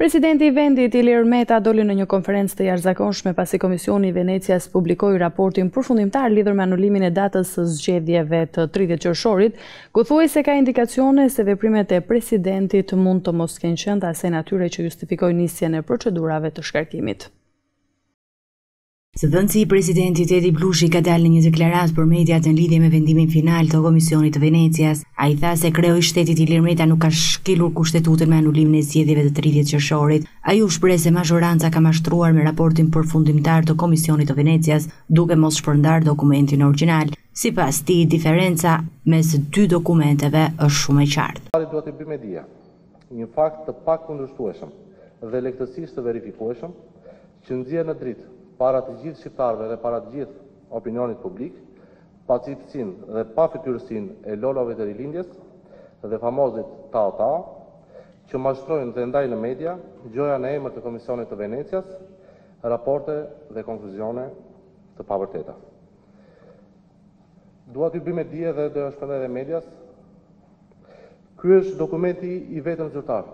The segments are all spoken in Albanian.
Presidenti i vendit, Ilir Meta, doli në një konferencë të jashtëzakonshme pasi Komisioni i Venecias publikoi raportin përfundimtar lidhur me anulimin e datës së zgjedhjeve të 30 qershorit, ku thuhej se ka indikacione se veprimet e presidentit mund të mos kenë qenë të asaj natyre që justifikojnë nisjen e procedurave të shkarkimit. Zëdhënësi i presidentit Tedi Blushi ka dalë në një deklaratë për mediat në lidhje me vendimin final të Komisionit të Venecias. Ai tha se kreu i shtetit Ilir Meta nuk ka shkelur kushtetutën me anulimin e zgjedhjeve të 30 qershorit. Ai u shpreh se mazhoranca ka mashtruar me raportin përfundimtar të Komisionit të Venecias duke mos shpërndarë dokumentin origjinal. Sipas tij, diferenca mes dy dokumenteve është shumë e qartë. Pari duhet të bëj me dije një fakt të pakundërshtueshëm dhe lehtësisht të verifikueshëm, Që nxjerr në dritë, para të gjithë shqiptarëve dhe para të gjithë opinionit publik, pacipësinë dhe pafytyrësinë e lolove të Rilindjes dhe famozit Tao Tao, që mashtrojnë dhe ndajnë në media, gjoja në emër të Komisionit të Venecias, raporte dhe konkluzione të pavërteta. Dua t'ju bëj me dije dhe do t'ia shpërndaj dhe medias, Ky është dokumenti i vetëm zyrtar.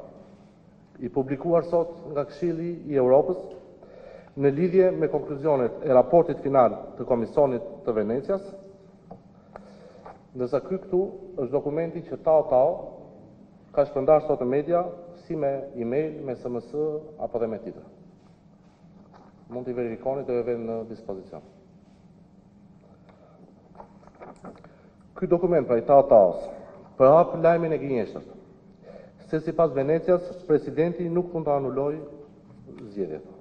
i publikuar sot nga Këshilli i Evropës në lidhje me konkluzionet e raportit final të Komisionit të Venecias, ndërsa ky këtu është dokumenti që Tao Tao ka shpërndarë sot në media si me email, me SMS apo dhe me titra. Mund t'i verifikoni dhe vetë në dispozicion. Ky dokument, pra i Tao Taos, përhap lajmin e gënjeshtërt, se sipas Venecias, presidenti nuk mund të anulojë zgjedhjet.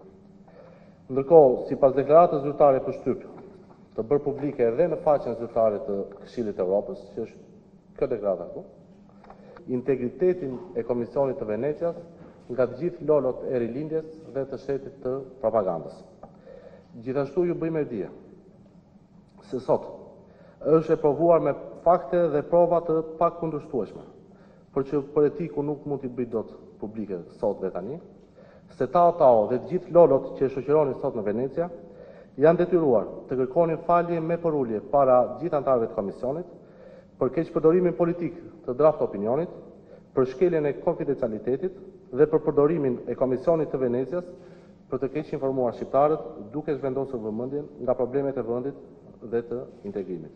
Ndërkohë, sipas deklaratës zyrtare për shtyp, të bërë publike edhe në faqen zyrtare të Këshillit të Evropës, që është kjo deklarata këtu, integritetin e Komisionit të Venecias nga të gjithë lolot e rilindjes dhe të shtetit të propagandës. Gjithashtu ju bëj me dije se sot është e provuar me fakte dhe prova të pakundërshtueshme, por që për etikë nuk mund t'i bëj dot publike sot dhe tani, se Tao Tao dhe të gjithë lolot që e shoqëronin sot në Venecia janë detyruar të kërkonin falje me përulje para gjithë anëtarëve të komisionit për keqpërdorimin politik të draft opinionit, për shkeljen e konfidencialitetit dhe për përdorimin e Komisionit të Venecias për të keqinformuar shqiptarët duke zhvendosur vëmendjen nga problemet e vendit dhe të integrimit.